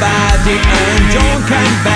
by the end. Don't come back.